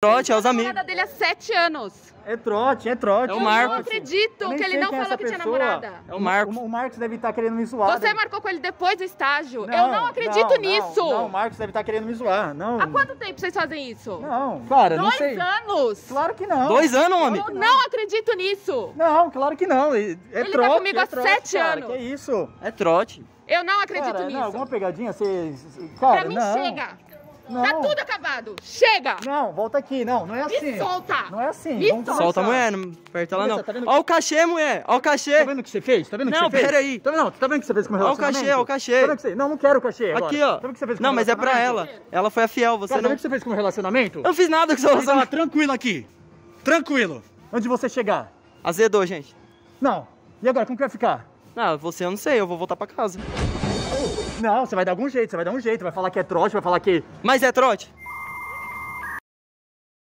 Trote, é os A amigos. namorada dele há sete anos. É trote, é trote. É o Eu Marcos. não acredito Eu que ele não é falou que tinha pessoa. namorada. É o Marcos. O, o Marcos deve estar querendo me zoar. Você deve- marcou com ele depois do estágio. eu não acredito não, nisso. Não, o Marcos deve estar querendo me zoar. Não. Há quanto tempo vocês fazem isso? Não, cara, não Dois sei. anos. Claro que não. Dois anos, homem? Eu não acredito nisso. Não, claro que não. É Ele tá trote, comigo é há trote, sete cara, anos. Que isso? É trote. Eu não acredito Cara, nisso. não, alguma pegadinha? Você. Cara, pra mim, não. chega. Não. Tá tudo acabado. Chega. Não, volta aqui. Não, não é assim. solta. Não é assim. Me Vamos solta. Solta mulher, não aperta ela não. Tá vendo? Ó o cachê, mulher. Ó o cachê. Tá vendo o que você fez? Tá vendo o que Não, você fez? peraí. Tá vendo, não, tá vendo o que você fez com o meu Ó o relacionamento? cachê, ó o cachê. Tá vendo o que você... Não, não quero o cachê agora. Aqui, ó. Tá vendo o que você fez com o Não, mas é pra relacionamento? ela. Ela foi a fiel, você Cara, tá não. vendo o que você fez com o relacionamento? Eu não fiz nada com seu Ele tava relacionamento. tranquilo aqui. Tranquilo. Onde você chegar? Azedou, gente. Não. E agora, como que vai ficar? Não, você eu não sei, eu vou voltar pra casa. Não, você vai dar algum jeito, você vai dar um jeito, vai falar que é trote, vai falar que... Mas é trote?